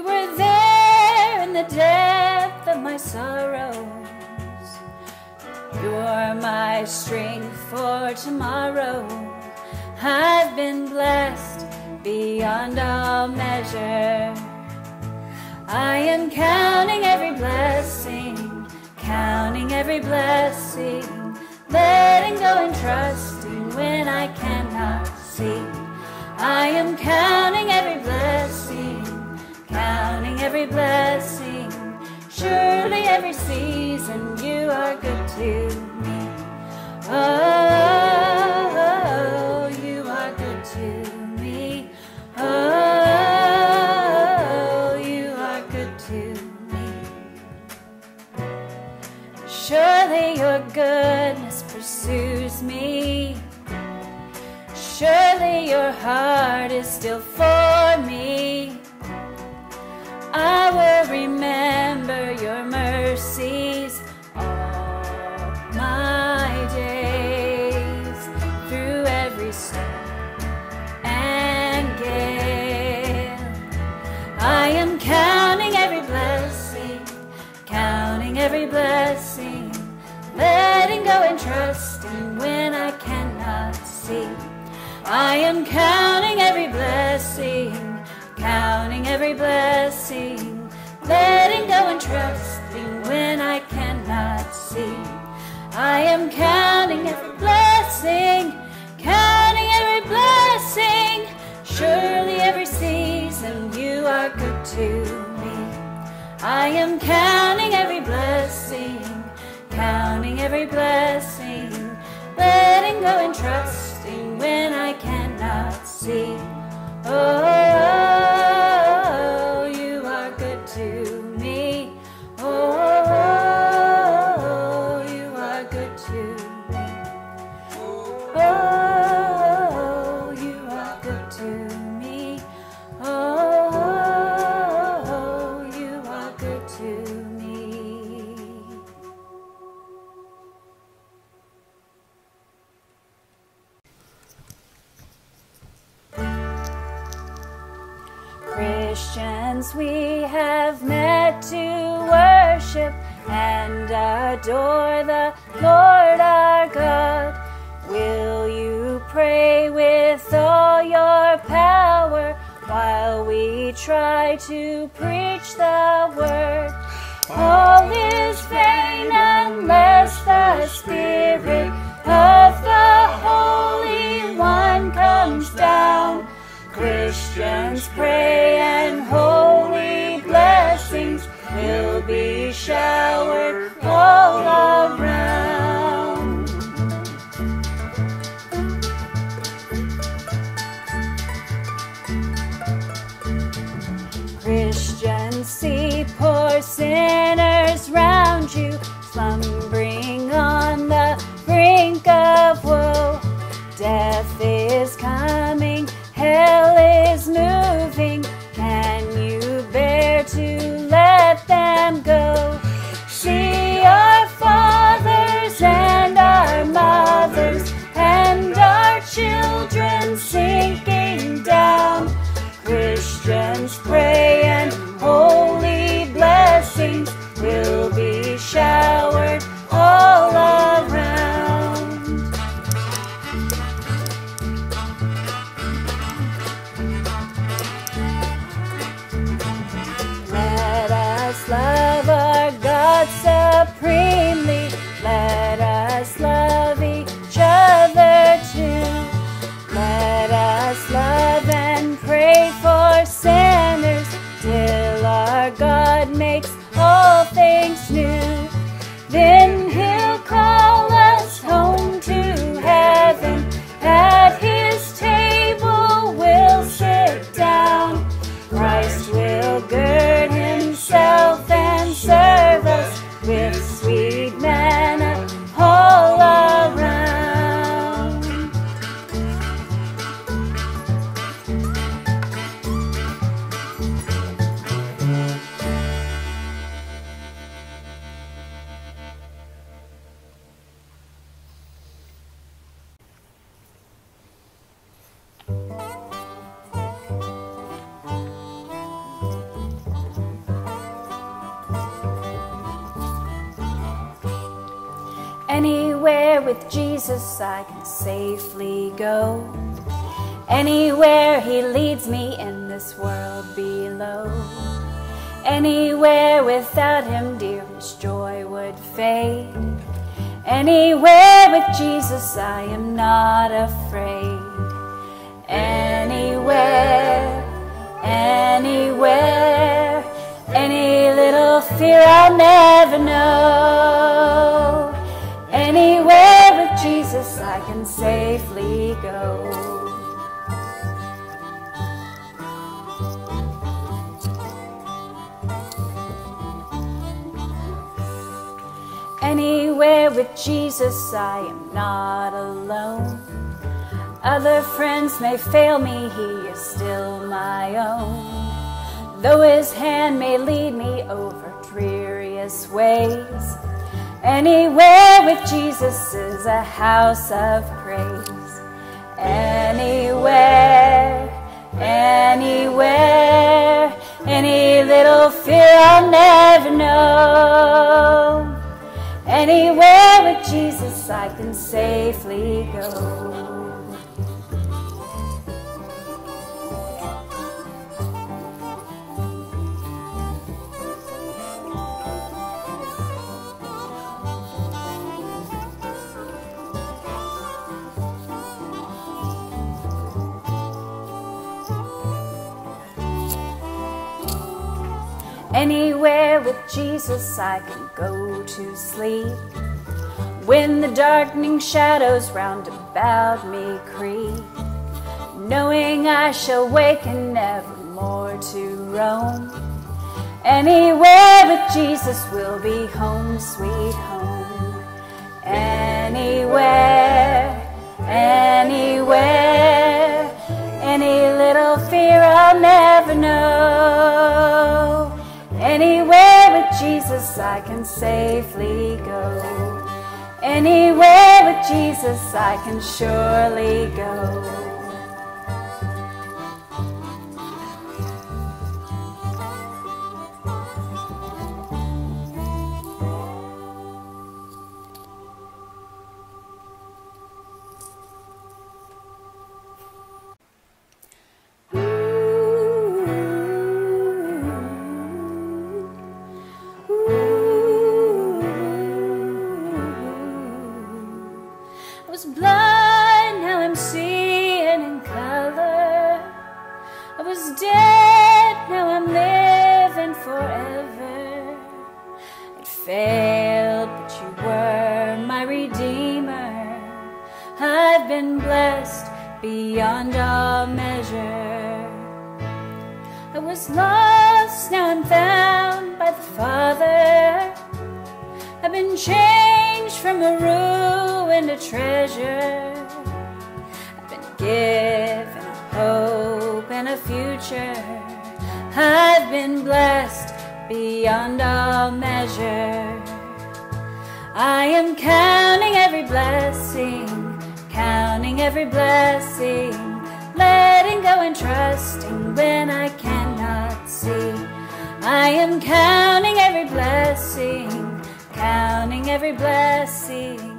You were there in the depth of my sorrows. You're my strength for tomorrow. I've been blessed beyond all measure. I am counting every blessing, counting every blessing, letting go and trusting when I cannot see. I am counting every blessing, counting every blessing. Surely every season you are good to me. Oh, you are good to me. Oh, you are good to me. Surely your goodness pursues me. Surely your heart is still for I will remember your mercies all my days through every storm and gale. I am counting every blessing, counting every blessing, letting go and trusting when I cannot see. I am counting every blessing, counting every blessing, letting go and trusting when I cannot see. I am counting every blessing, counting every blessing. Surely every season you are good to me. I am counting every blessing, counting every blessing, letting go and trusting when I cannot see. Oh, oh, oh. To preach the word? All is vain unless the Spirit with Jesus I can safely go. Anywhere he leads me in this world below. Anywhere without him, dearest joy would fade. Anywhere with Jesus, I am not afraid. Anywhere, anywhere, any little fear I'll never know. Anywhere with Jesus, I can safely go. Anywhere with Jesus, I am not alone. Other friends may fail me, He is still my own. Though His hand may lead me over dreariest ways, anywhere with Jesus is a house of praise. Anywhere, anywhere, any little fear I'll never know. Anywhere with Jesus I can safely go. Anywhere with Jesus I can go to sleep. When the darkening shadows round about me creep, knowing I shall wake and never more to roam. Anywhere with Jesus will be home, sweet home. Anywhere, anywhere, any little fear I'll never know. Jesus I can safely go. Anywhere with Jesus I can surely go. Lost, now I'm found by the Father. I've been changed from a ruin to treasure. I've been given a hope and a future. I've been blessed beyond all measure. I am counting every blessing, counting every blessing, letting go and trusting when I see. I am counting every blessing, counting every blessing,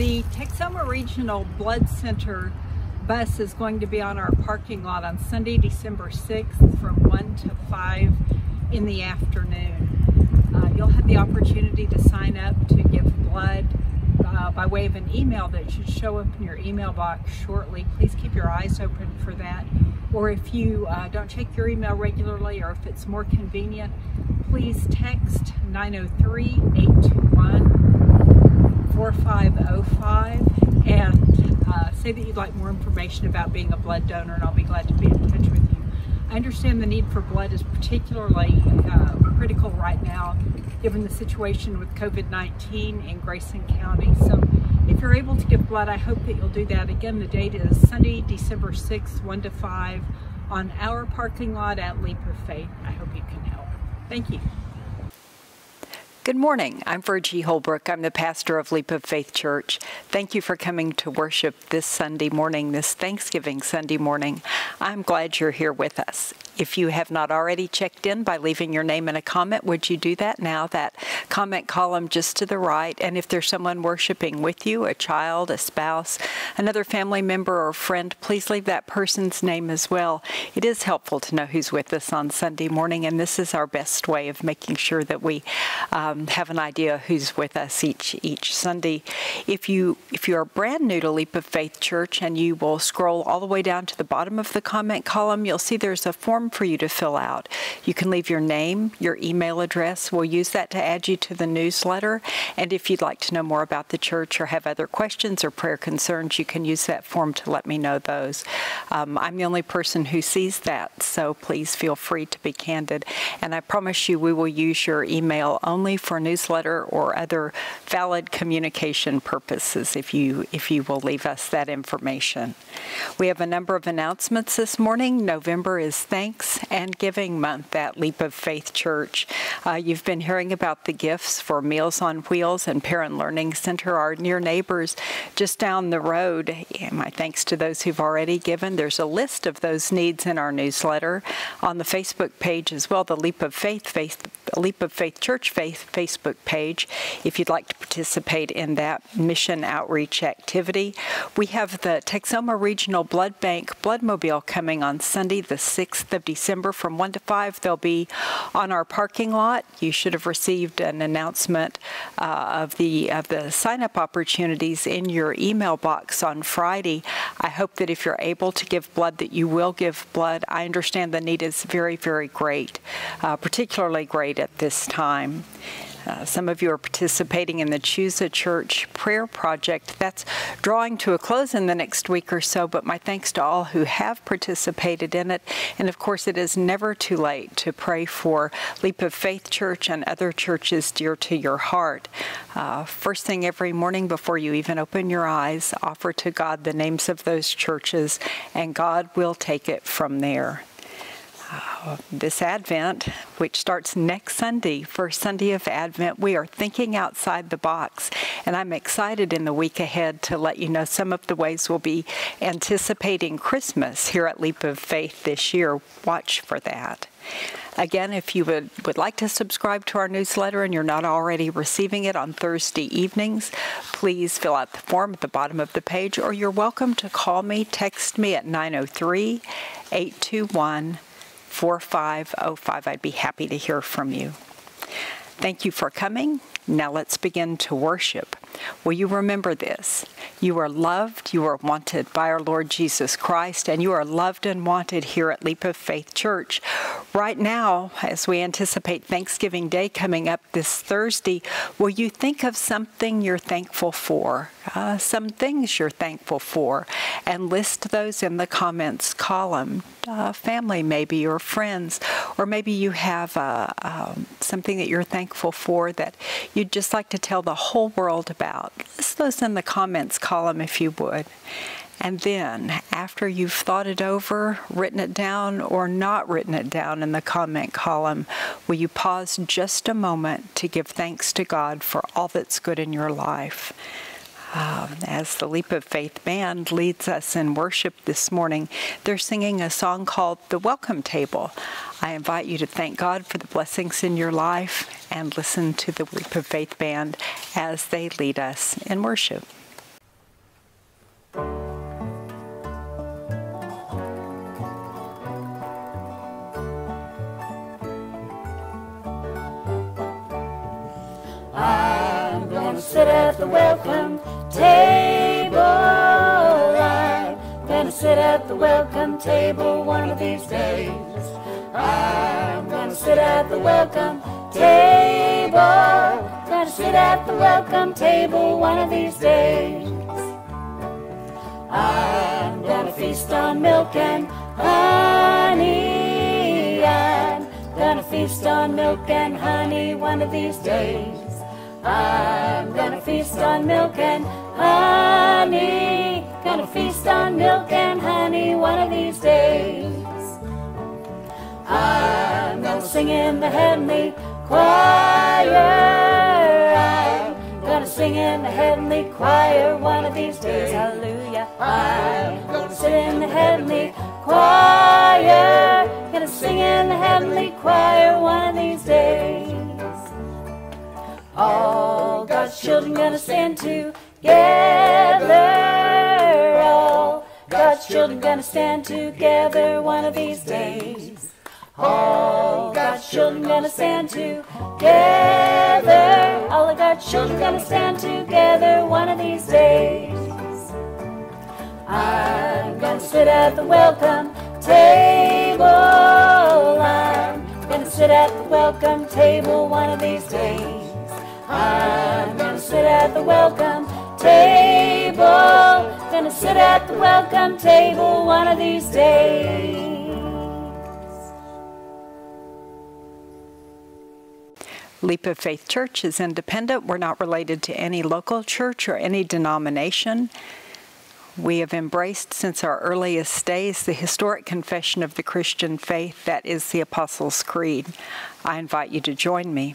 the Texoma Regional Blood Center bus is going to be on our parking lot on Sunday, December 6th from 1 to 5 in the afternoon. Uh, you'll have the opportunity to sign up to give blood uh, by way of an email that should show up in your email box shortly. Please keep your eyes open for that. Or if you uh, don't check your email regularly or if it's more convenient, please text 903-821 4505 and uh, say that you'd like more information about being a blood donor and I'll be glad to be in touch with you. I understand the need for blood is particularly uh, critical right now given the situation with COVID-19 in Grayson County. So if you're able to give blood, I hope that you'll do that. Again, the date is Sunday, December 6th, 1 to 5 on our parking lot at Leap of Faith. I hope you can help. Thank you. Good morning. I'm Virgie Holbrook. I'm the pastor of Leap of Faith Church. Thank you for coming to worship this Sunday morning, this Thanksgiving Sunday morning. I'm glad you're here with us. If you have not already checked in by leaving your name and a comment, would you do that now? That comment column just to the right. And if there's someone worshiping with you, a child, a spouse, another family member or friend, please leave that person's name as well. It is helpful to know who's with us on Sunday morning, and this is our best way of making sure that we uh, um, have an idea who's with us each each Sunday. If you if you are brand new to Leap of Faith Church and you will scroll all the way down to the bottom of the comment column, you'll see there's a form for you to fill out. You can leave your name, your email address. We'll use that to add you to the newsletter. And if you'd like to know more about the church or have other questions or prayer concerns, you can use that form to let me know those. Um, I'm the only person who sees that, so please feel free to be candid. And I promise you we will use your email only for newsletter or other valid communication purposes if you if you will leave us that information. We have a number of announcements this morning. November is Thank Thanks and Giving Month at Leap of Faith Church. Uh, you've been hearing about the gifts for Meals on Wheels and Parent Learning Center, our near neighbors just down the road. My thanks to those who've already given. There's a list of those needs in our newsletter on the Facebook page as well, the Leap of Faith, Faith Leap of Faith Church Faith Facebook page if you'd like to participate in that mission outreach activity. We have the Texoma Regional Blood Bank Bloodmobile coming on Sunday, the 6th of December from 1 to 5. They'll be on our parking lot. You should have received an announcement uh, of the of the sign up opportunities in your email box on Friday. I hope that if you're able to give blood that you will give blood. I understand the need is very very great, uh, particularly great at this time. Uh, some of you are participating in the Choose a Church prayer project. That's drawing to a close in the next week or so, but my thanks to all who have participated in it. And of course, it is never too late to pray for Leap of Faith Church and other churches dear to your heart. Uh, first thing every morning before you even open your eyes, offer to God the names of those churches, and God will take it from there this Advent, which starts next Sunday, first Sunday of Advent, we are thinking outside the box. And I'm excited in the week ahead to let you know some of the ways we'll be anticipating Christmas here at Leap of Faith this year. Watch for that. Again, if you would, would like to subscribe to our newsletter and you're not already receiving it on Thursday evenings, please fill out the form at the bottom of the page, or you're welcome to call me, text me at 903 821 4505. I'd be happy to hear from you. Thank you for coming. Now let's begin to worship. Will you remember this? You are loved, you are wanted by our Lord Jesus Christ, and you are loved and wanted here at Leap of Faith Church. Right now, as we anticipate Thanksgiving Day coming up this Thursday, will you think of something you're thankful for? Uh, some things you're thankful for, and list those in the comments column. Uh, family, maybe, or friends, or maybe you have uh, um, something that you're thankful for that you'd just like to tell the whole world about. List those in the comments column if you would. And then, after you've thought it over, written it down, or not written it down in the comment column, will you pause just a moment to give thanks to God for all that's good in your life? Um, as the Leap of Faith Band leads us in worship this morning, they're singing a song called The Welcome Table. I invite you to thank God for the blessings in your life and listen to the Leap of Faith Band as they lead us in worship. The welcome table. I'm gonna sit at the welcome table one of these days. I'm gonna sit at the welcome table. Gonna sit at the welcome table one of these days. I'm gonna feast on milk and honey. I'm gonna feast on milk and honey one of these days. I'm gonna feast on milk and honey. Gonna feast on milk and honey one of these days. I'm gonna sing in the heavenly choir. I'm gonna sing in the heavenly choir one of these days. Hallelujah. I'm gonna sing in the heavenly choir. Gonna sing in the heavenly choir one of these days. All God's children gonna stand together. All God's children gonna stand together one of these days. All God's children gonna stand together. All of God's children gonna stand together one of these days. I'm gonna sit at the welcome table. I'm gonna sit at the welcome table one of these days. I'm gonna sit at the welcome table. Gonna sit at the welcome table one of these days. Leap of Faith Church is independent. We're not related to any local church or any denomination. We have embraced since our earliest days the historic confession of the Christian faith that is the Apostles' Creed. I invite you to join me.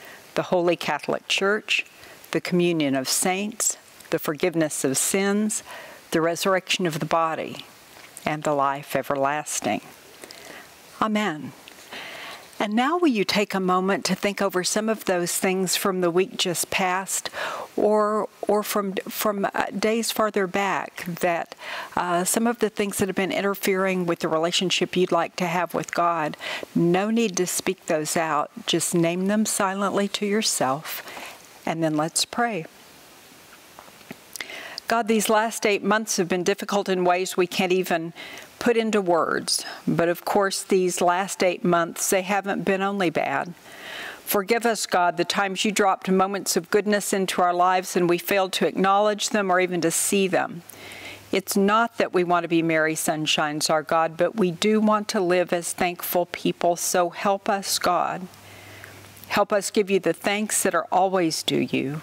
the Holy Catholic Church, the communion of saints, the forgiveness of sins, the resurrection of the body, and the life everlasting. Amen. And now, will you take a moment to think over some of those things from the week just past, or or from from uh, days farther back? That uh, some of the things that have been interfering with the relationship you'd like to have with God. No need to speak those out. Just name them silently to yourself, and then let's pray. God, these last eight months have been difficult in ways we can't even put into words. But of course, these last eight months, they haven't been only bad. Forgive us, God, the times you dropped moments of goodness into our lives and we failed to acknowledge them or even to see them. It's not that we want to be merry sunshines, our God, but we do want to live as thankful people. So help us, God. Help us give you the thanks that are always due you.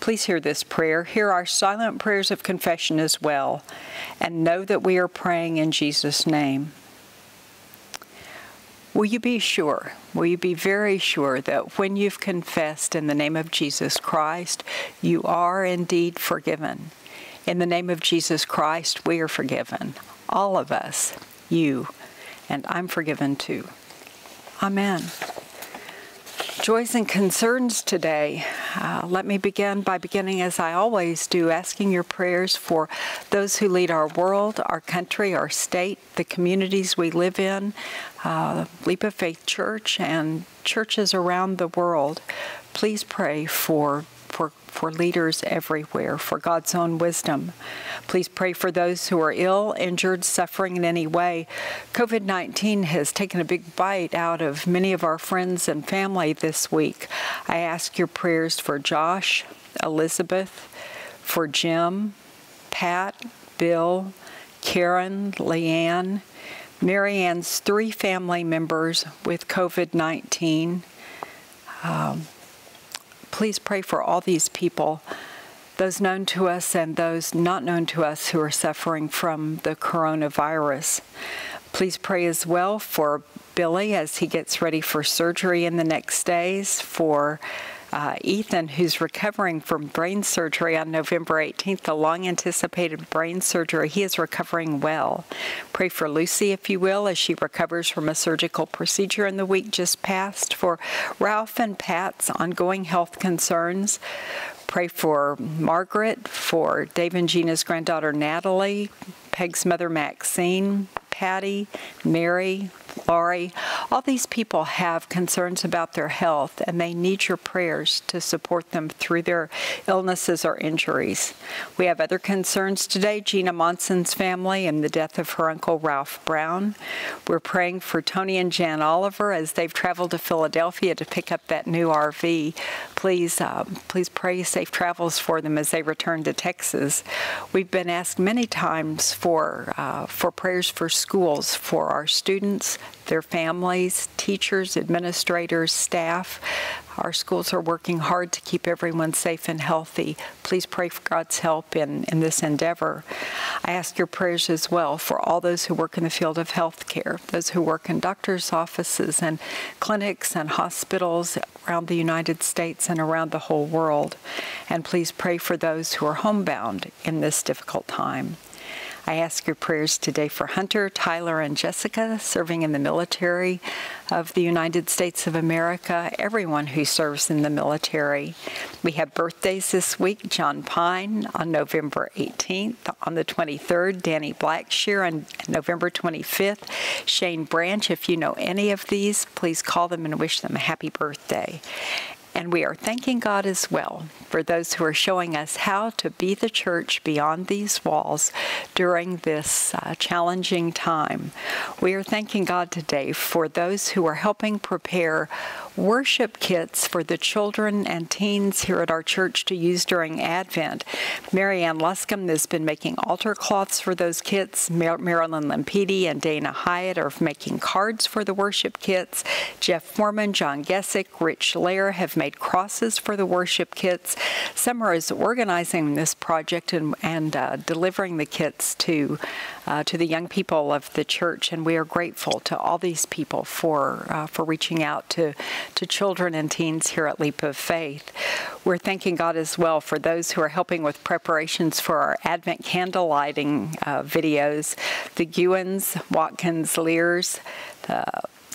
Please hear this prayer. Hear our silent prayers of confession as well, and know that we are praying in Jesus' name. Will you be sure, will you be very sure that when you've confessed in the name of Jesus Christ, you are indeed forgiven? In the name of Jesus Christ, we are forgiven. All of us, you, and I'm forgiven too. Amen joys and concerns today. Uh, let me begin by beginning, as I always do, asking your prayers for those who lead our world, our country, our state, the communities we live in, uh, Leap of Faith Church, and churches around the world. Please pray for for, for leaders everywhere, for God's own wisdom. Please pray for those who are ill, injured, suffering in any way. COVID 19 has taken a big bite out of many of our friends and family this week. I ask your prayers for Josh, Elizabeth, for Jim, Pat, Bill, Karen, Leanne, Marianne's three family members with COVID 19. Um, please pray for all these people, those known to us and those not known to us who are suffering from the coronavirus. Please pray as well for Billy as he gets ready for surgery in the next days, for uh, Ethan, who's recovering from brain surgery on November 18th, the long anticipated brain surgery. He is recovering well. Pray for Lucy, if you will, as she recovers from a surgical procedure in the week just past. For Ralph and Pat's ongoing health concerns. Pray for Margaret, for Dave and Gina's granddaughter Natalie, Peg's mother Maxine, Patty, Mary, Laurie. All these people have concerns about their health and they need your prayers to support them through their illnesses or injuries. We have other concerns today Gina Monson's family and the death of her uncle Ralph Brown. We're praying for Tony and Jan Oliver as they've traveled to Philadelphia to pick up that new RV. Please, uh, please pray safe travels for them as they return to Texas. We've been asked many times for uh, for prayers for schools for our students, their families, teachers, administrators, staff. Our schools are working hard to keep everyone safe and healthy. Please pray for God's help in, in this endeavor. I ask your prayers as well for all those who work in the field of health care, those who work in doctors' offices and clinics and hospitals around the United States and around the whole world. And please pray for those who are homebound in this difficult time. I ask your prayers today for Hunter, Tyler, and Jessica serving in the military of the United States of America, everyone who serves in the military. We have birthdays this week John Pine on November 18th, on the 23rd, Danny Blackshear on November 25th, Shane Branch. If you know any of these, please call them and wish them a happy birthday. And we are thanking God as well for those who are showing us how to be the church beyond these walls during this uh, challenging time. We are thanking God today for those who are helping prepare worship kits for the children and teens here at our church to use during Advent. Marianne Luscombe has been making altar cloths for those kits. Mar- Marilyn Limpidi and Dana Hyatt are making cards for the worship kits. Jeff Foreman, John Gessick, Rich Lair have made crosses for the worship kits. Summer is organizing this project and, and uh, delivering the kits to uh, to the young people of the church, and we are grateful to all these people for uh, for reaching out to to children and teens here at Leap of Faith. We're thanking God as well for those who are helping with preparations for our Advent candle lighting uh, videos. The Gewins, Watkins, Lears, the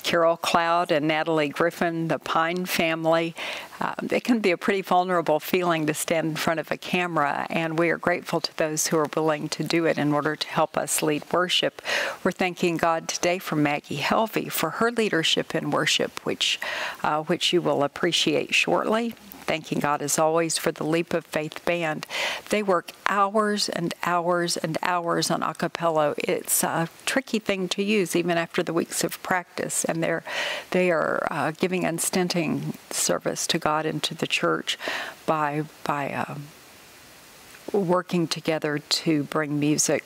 Carol Cloud and Natalie Griffin, the Pine family. Uh, it can be a pretty vulnerable feeling to stand in front of a camera, and we are grateful to those who are willing to do it in order to help us lead worship. We're thanking God today for Maggie Helvey for her leadership in worship, which, uh, which you will appreciate shortly thanking God as always for the Leap of Faith band. They work hours and hours and hours on a cappella. It's a tricky thing to use even after the weeks of practice, and they're they are uh, giving unstinting service to God and to the church by by uh, working together to bring music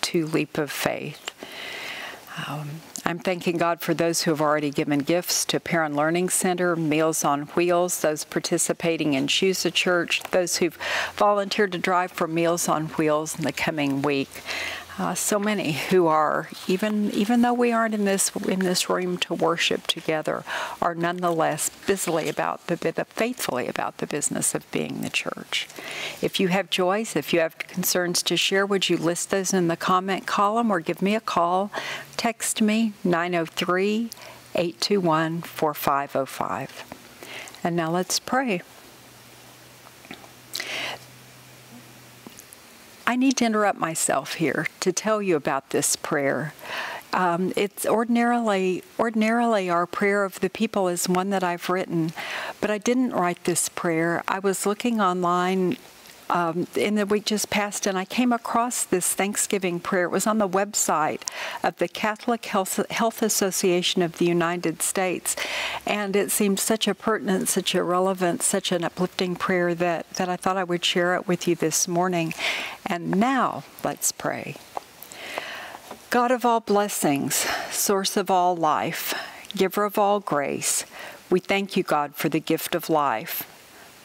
to Leap of Faith. Um, I'm thanking God for those who have already given gifts to Parent Learning Center, Meals on Wheels, those participating in Choose a Church, those who've volunteered to drive for Meals on Wheels in the coming week uh, so many who are even even though we aren't in this in this room to worship together are nonetheless busily about the, the faithfully about the business of being the church. If you have joys, if you have concerns to share, would you list those in the comment column or give me a call? Text me 903 821 4505. And now let's pray. I need to interrupt myself here to tell you about this prayer. Um, it's ordinarily ordinarily our prayer of the people is one that I've written, but I didn't write this prayer. I was looking online um, in the week just passed, and I came across this Thanksgiving prayer. It was on the website of the Catholic Health, Health Association of the United States, and it seemed such a pertinent, such a relevant, such an uplifting prayer that, that I thought I would share it with you this morning. And now, let's pray. God of all blessings, source of all life, giver of all grace, we thank you, God, for the gift of life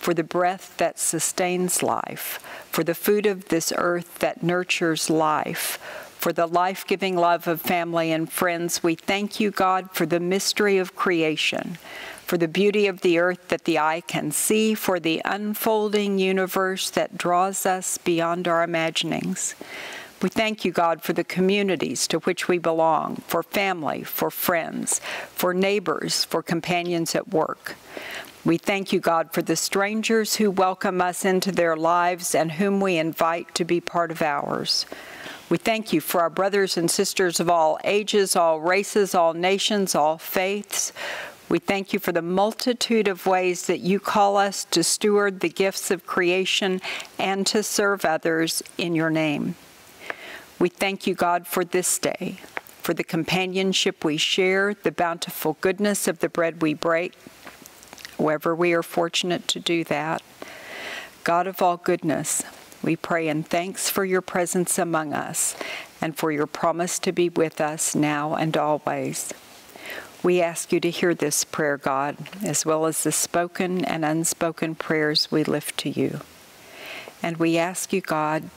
for the breath that sustains life, for the food of this earth that nurtures life, for the life giving love of family and friends. We thank you, God, for the mystery of creation, for the beauty of the earth that the eye can see, for the unfolding universe that draws us beyond our imaginings. We thank you, God, for the communities to which we belong, for family, for friends, for neighbors, for companions at work. We thank you, God, for the strangers who welcome us into their lives and whom we invite to be part of ours. We thank you for our brothers and sisters of all ages, all races, all nations, all faiths. We thank you for the multitude of ways that you call us to steward the gifts of creation and to serve others in your name. We thank you, God, for this day, for the companionship we share, the bountiful goodness of the bread we break, wherever we are fortunate to do that. God of all goodness, we pray in thanks for your presence among us and for your promise to be with us now and always. We ask you to hear this prayer, God, as well as the spoken and unspoken prayers we lift to you. And we ask you, God,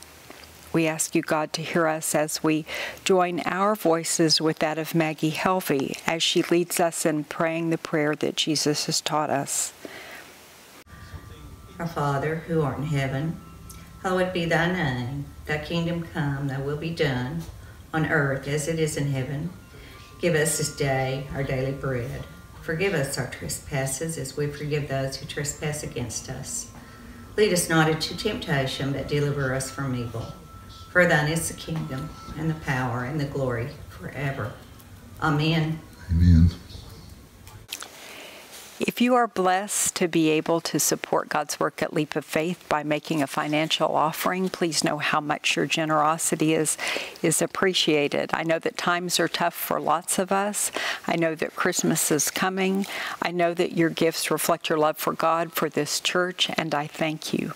we ask you, God, to hear us as we join our voices with that of Maggie Helvey as she leads us in praying the prayer that Jesus has taught us. Our Father, who art in heaven, hallowed be thy name. Thy kingdom come, thy will be done, on earth as it is in heaven. Give us this day our daily bread. Forgive us our trespasses as we forgive those who trespass against us. Lead us not into temptation, but deliver us from evil. For thine is the kingdom, and the power, and the glory forever. Amen. Amen. If you are blessed to be able to support God's work at Leap of Faith by making a financial offering, please know how much your generosity is is appreciated. I know that times are tough for lots of us. I know that Christmas is coming. I know that your gifts reflect your love for God, for this church, and I thank you.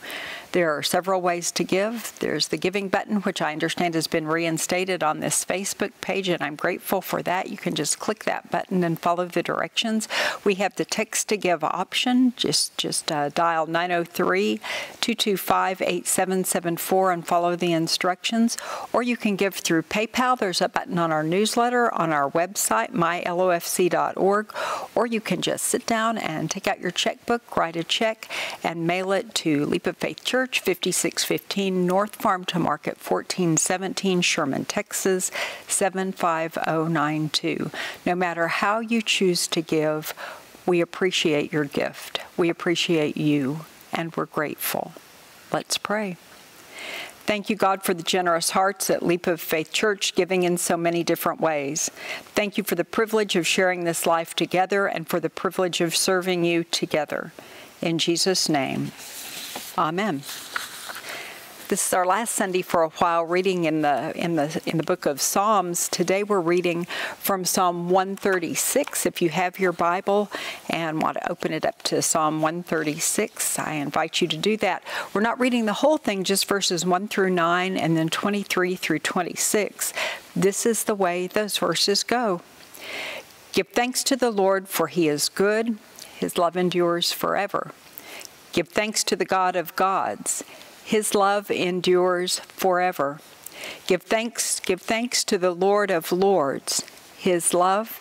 There are several ways to give. There's the giving button, which I understand has been reinstated on this Facebook page, and I'm grateful for that. You can just click that button and follow the directions. We have the text to give option. Just just uh, dial 903-225-8774 and follow the instructions. Or you can give through PayPal. There's a button on our newsletter on our website, mylofc.org. Or you can just sit down and take out your checkbook, write a check, and mail it to Leap of Faith Church. Church, 5615 North Farm to Market, 1417 Sherman, Texas, 75092. No matter how you choose to give, we appreciate your gift. We appreciate you, and we're grateful. Let's pray. Thank you, God, for the generous hearts at Leap of Faith Church, giving in so many different ways. Thank you for the privilege of sharing this life together and for the privilege of serving you together. In Jesus' name. Amen. This is our last Sunday for a while reading in the in the in the book of Psalms. Today we're reading from Psalm 136. If you have your Bible and want to open it up to Psalm 136, I invite you to do that. We're not reading the whole thing, just verses 1 through 9 and then 23 through 26. This is the way those verses go. Give thanks to the Lord for he is good. His love endures forever. Give thanks to the God of gods. His love endures forever. Give thanks, give thanks to the Lord of lords. His love,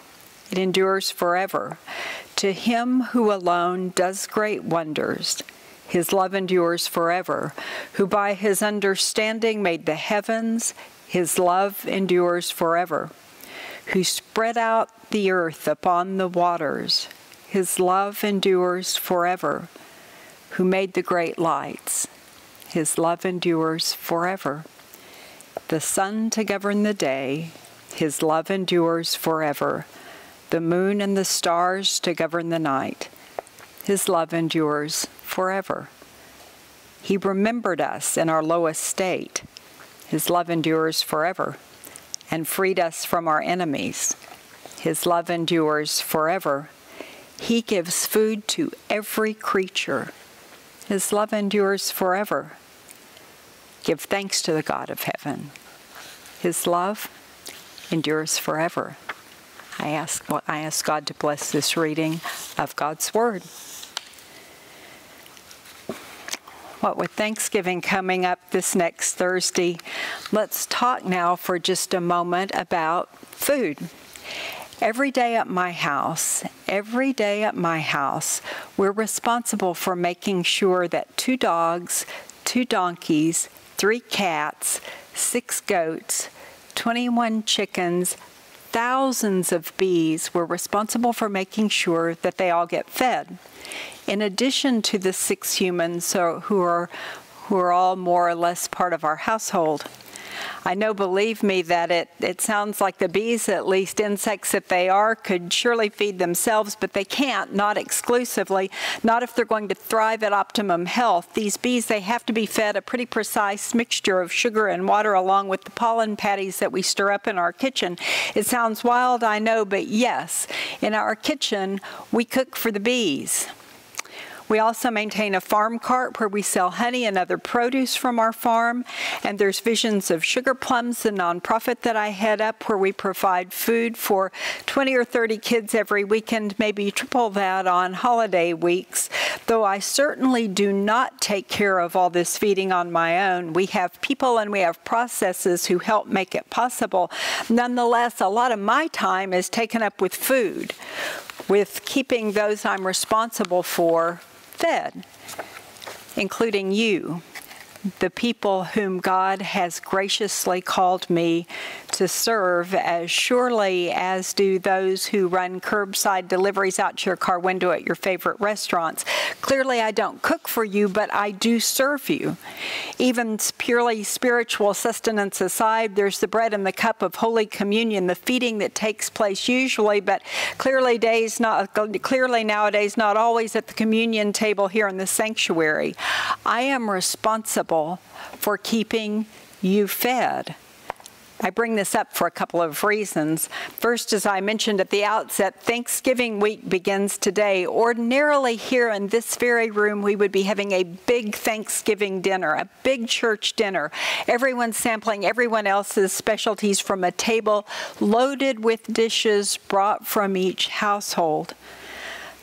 it endures forever. To him who alone does great wonders. His love endures forever. Who by his understanding made the heavens. His love endures forever. Who spread out the earth upon the waters. His love endures forever who made the great lights. His love endures forever. The sun to govern the day, his love endures forever. The moon and the stars to govern the night, his love endures forever. He remembered us in our lowest state, his love endures forever, and freed us from our enemies. His love endures forever. He gives food to every creature his love endures forever. Give thanks to the God of heaven. His love endures forever. I ask, I ask God to bless this reading of God's Word. What with Thanksgiving coming up this next Thursday, let's talk now for just a moment about food. Every day at my house, every day at my house, we're responsible for making sure that two dogs, two donkeys, three cats, six goats, 21 chickens, thousands of bees, we're responsible for making sure that they all get fed in addition to the six humans who are who are all more or less part of our household. I know, believe me, that it, it sounds like the bees, at least insects that they are, could surely feed themselves, but they can't, not exclusively, not if they're going to thrive at optimum health. These bees, they have to be fed a pretty precise mixture of sugar and water along with the pollen patties that we stir up in our kitchen. It sounds wild, I know, but yes, in our kitchen, we cook for the bees. We also maintain a farm cart where we sell honey and other produce from our farm. And there's Visions of Sugar Plums, the nonprofit that I head up, where we provide food for 20 or 30 kids every weekend, maybe triple that on holiday weeks. Though I certainly do not take care of all this feeding on my own. We have people and we have processes who help make it possible. Nonetheless, a lot of my time is taken up with food, with keeping those I'm responsible for fed, including you, the people whom God has graciously called me to serve as surely as do those who run curbside deliveries out to your car window at your favorite restaurants. Clearly, I don't cook for you, but I do serve you. Even purely spiritual sustenance aside, there's the bread and the cup of Holy Communion, the feeding that takes place usually, but clearly days not clearly nowadays not always at the communion table here in the sanctuary. I am responsible for keeping you fed. I bring this up for a couple of reasons. First, as I mentioned at the outset, Thanksgiving week begins today. Ordinarily, here in this very room, we would be having a big Thanksgiving dinner, a big church dinner. Everyone sampling everyone else's specialties from a table loaded with dishes brought from each household.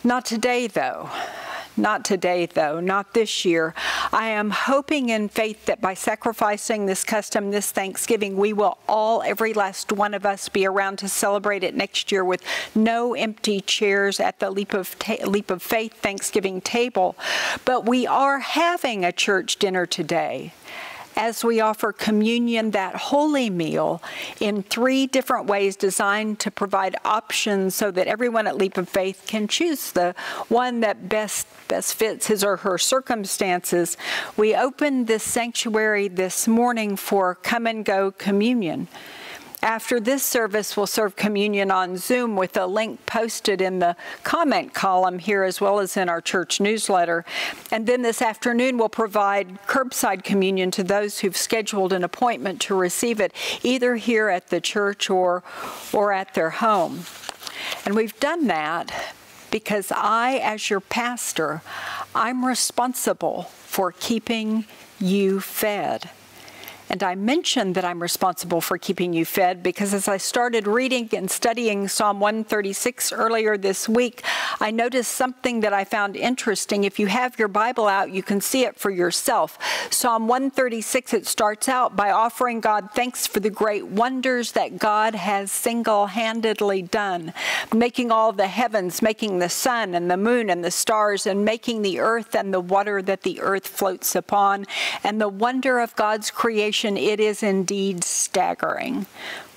Not today, though. Not today, though, not this year. I am hoping in faith that by sacrificing this custom this Thanksgiving, we will all, every last one of us, be around to celebrate it next year with no empty chairs at the Leap of, Leap of Faith Thanksgiving table. But we are having a church dinner today as we offer communion, that holy meal, in three different ways designed to provide options so that everyone at Leap of Faith can choose the one that best best fits his or her circumstances. We opened this sanctuary this morning for come and go communion. After this service, we'll serve communion on Zoom with a link posted in the comment column here as well as in our church newsletter. And then this afternoon, we'll provide curbside communion to those who've scheduled an appointment to receive it, either here at the church or, or at their home. And we've done that because I, as your pastor, I'm responsible for keeping you fed. And I mentioned that I'm responsible for keeping you fed because as I started reading and studying Psalm 136 earlier this week, I noticed something that I found interesting. If you have your Bible out, you can see it for yourself. Psalm 136, it starts out by offering God thanks for the great wonders that God has single handedly done, making all the heavens, making the sun and the moon and the stars, and making the earth and the water that the earth floats upon, and the wonder of God's creation it is indeed staggering.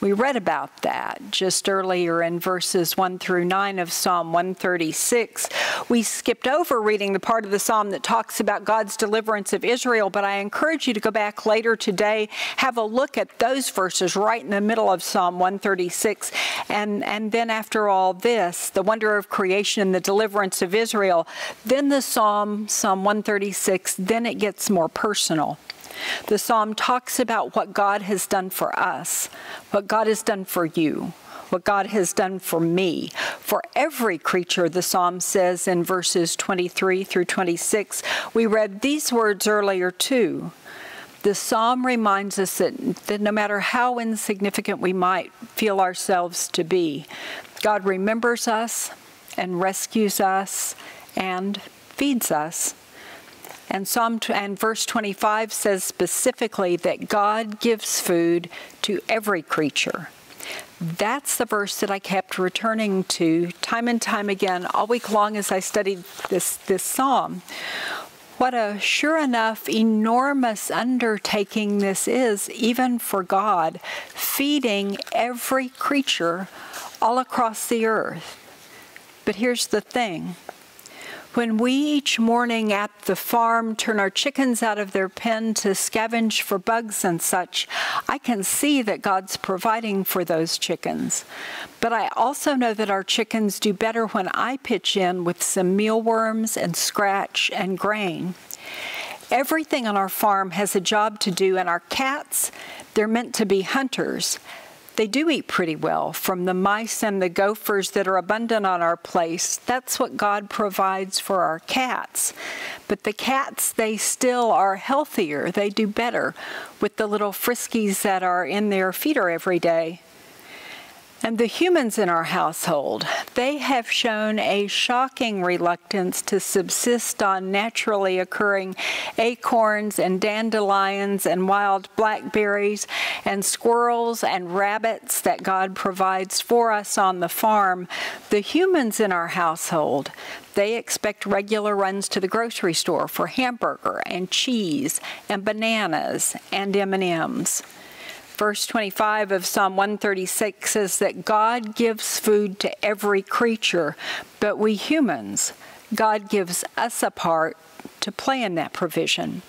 We read about that just earlier in verses 1 through 9 of Psalm 136. We skipped over reading the part of the psalm that talks about God's deliverance of Israel, but I encourage you to go back later today, have a look at those verses right in the middle of Psalm 136. And, and then, after all this, the wonder of creation and the deliverance of Israel, then the psalm, Psalm 136, then it gets more personal. The psalm talks about what God has done for us, what God has done for you, what God has done for me. For every creature, the psalm says in verses 23 through 26. We read these words earlier too. The psalm reminds us that, that no matter how insignificant we might feel ourselves to be, God remembers us and rescues us and feeds us. And Psalm and verse 25 says specifically that God gives food to every creature. That's the verse that I kept returning to time and time again all week long as I studied this, this psalm. What a sure enough enormous undertaking this is, even for God, feeding every creature all across the earth. But here's the thing when we each morning at the farm turn our chickens out of their pen to scavenge for bugs and such, I can see that God's providing for those chickens. But I also know that our chickens do better when I pitch in with some mealworms and scratch and grain. Everything on our farm has a job to do, and our cats, they're meant to be hunters they do eat pretty well from the mice and the gophers that are abundant on our place. That's what God provides for our cats. But the cats, they still are healthier. They do better with the little friskies that are in their feeder every day. And the humans in our household, they have shown a shocking reluctance to subsist on naturally occurring acorns and dandelions and wild blackberries and squirrels and rabbits that God provides for us on the farm. The humans in our household, they expect regular runs to the grocery store for hamburger and cheese and bananas and M&Ms verse 25 of Psalm 136 says that God gives food to every creature, but we humans, God gives us a part to play in that provision.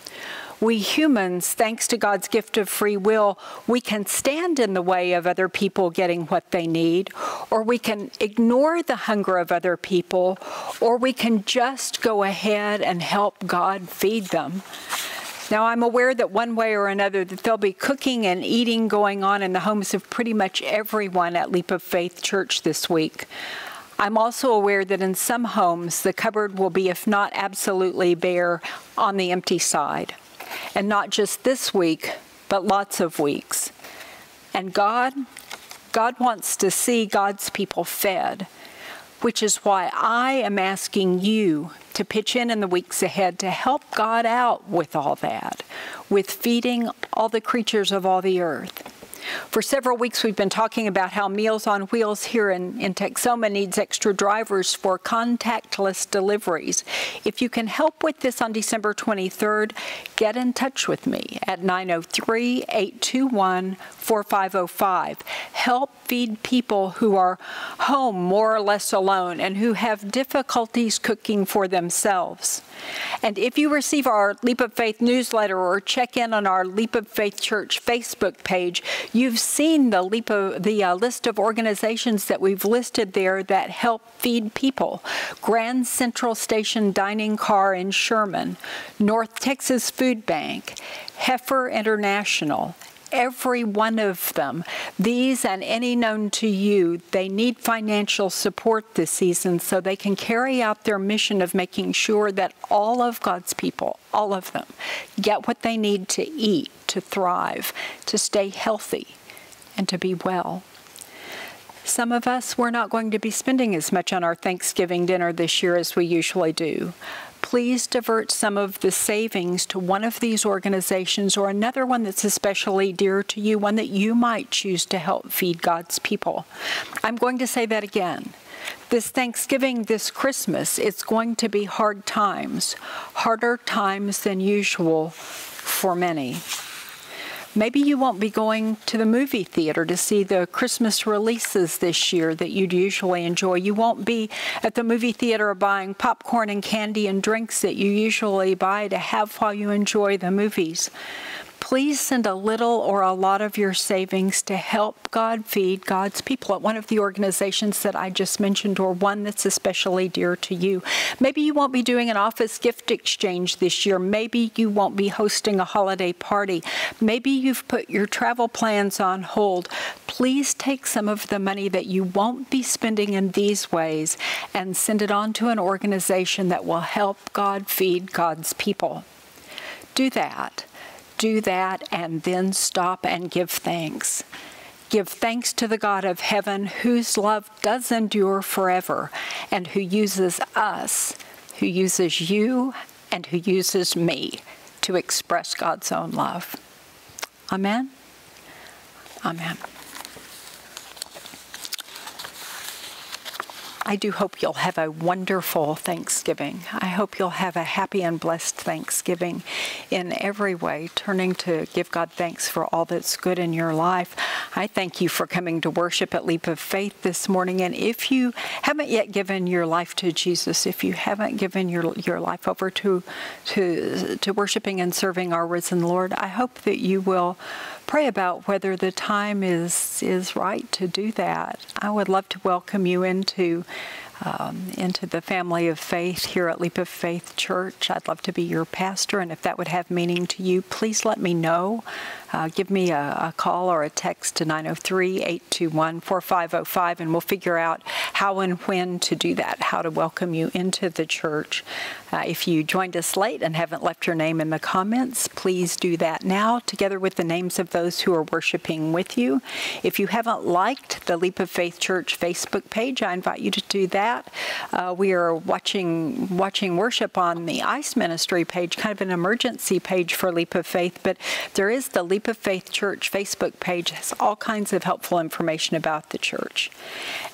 We humans, thanks to God's gift of free will, we can stand in the way of other people getting what they need, or we can ignore the hunger of other people, or we can just go ahead and help God feed them. Now, I'm aware that one way or another that there'll be cooking and eating going on in the homes of pretty much everyone at Leap of Faith Church this week. I'm also aware that in some homes the cupboard will be, if not absolutely bare, on the empty side. And not just this week, but lots of weeks. And God, God wants to see God's people fed which is why I am asking you to pitch in in the weeks ahead to help God out with all that, with feeding all the creatures of all the earth. For several weeks, we've been talking about how Meals on Wheels here in, in Texoma needs extra drivers for contactless deliveries. If you can help with this on December 23rd, get in touch with me at 903 821 4505. Help feed people who are home more or less alone and who have difficulties cooking for themselves. And if you receive our Leap of Faith newsletter or check in on our Leap of Faith Church Facebook page, you've seen the Leap of, the uh, list of organizations that we've listed there that help feed people. Grand Central Station Dining Car in Sherman, North Texas Food Bank, Heifer International, every one of them, these and any known to you, they need financial support this season so they can carry out their mission of making sure that all of God's people, all of them, get what they need to eat, to thrive, to stay healthy, and to be well. Some of us, we're not going to be spending as much on our Thanksgiving dinner this year as we usually do please divert some of the savings to one of these organizations or another one that's especially dear to you, one that you might choose to help feed God's people. I'm going to say that again. This Thanksgiving, this Christmas, it's going to be hard times, harder times than usual for many. Maybe you won't be going to the movie theater to see the Christmas releases this year that you'd usually enjoy. You won't be at the movie theater buying popcorn and candy and drinks that you usually buy to have while you enjoy the movies please send a little or a lot of your savings to help God feed God's people at one of the organizations that I just mentioned or one that's especially dear to you. Maybe you won't be doing an office gift exchange this year. Maybe you won't be hosting a holiday party. Maybe you've put your travel plans on hold. Please take some of the money that you won't be spending in these ways and send it on to an organization that will help God feed God's people. Do that do that and then stop and give thanks. Give thanks to the God of heaven whose love does endure forever and who uses us, who uses you and who uses me to express God's own love. Amen. Amen. I do hope you'll have a wonderful Thanksgiving. I hope you'll have a happy and blessed Thanksgiving in every way, turning to give God thanks for all that's good in your life. I thank you for coming to worship at Leap of Faith this morning. And if you haven't yet given your life to Jesus, if you haven't given your, your life over to, to, to worshiping and serving our risen Lord, I hope that you will pray about whether the time is is right to do that. I would love to welcome you into um, into the family of faith here at Leap of Faith Church. I'd love to be your pastor, and if that would have meaning to you, please let me know. Uh, give me a, a, call or a text to 903 821 4505, and we'll figure out how and when to do that, how to welcome you into the church. Uh, if you joined us late and haven't left your name in the comments, please do that now, together with the names of those who are worshiping with you. If you haven't liked the Leap of Faith Church Facebook page, I invite you to do that. Uh, we are watching watching worship on the ICE Ministry page, kind of an emergency page for Leap of Faith, but there is the Leap Leap of Faith Church Facebook page has all kinds of helpful information about the church.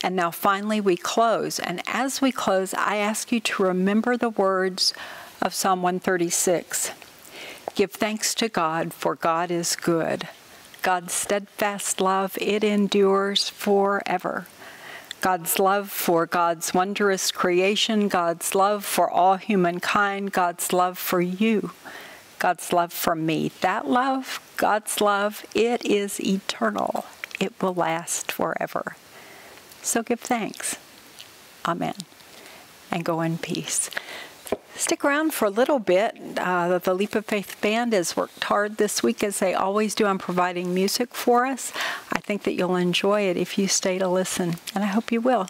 And now finally we close. And as we close, I ask you to remember the words of Psalm 136. Give thanks to God, for God is good. God's steadfast love, it endures forever. God's love for God's wondrous creation, God's love for all humankind, God's love for you. God's love for me. That love, God's love, it is eternal. It will last forever. So give thanks. Amen. And go in peace. Stick around for a little bit. Uh, the Leap of Faith Band has worked hard this week, as they always do, on providing music for us. I think that you'll enjoy it if you stay to listen, and I hope you will.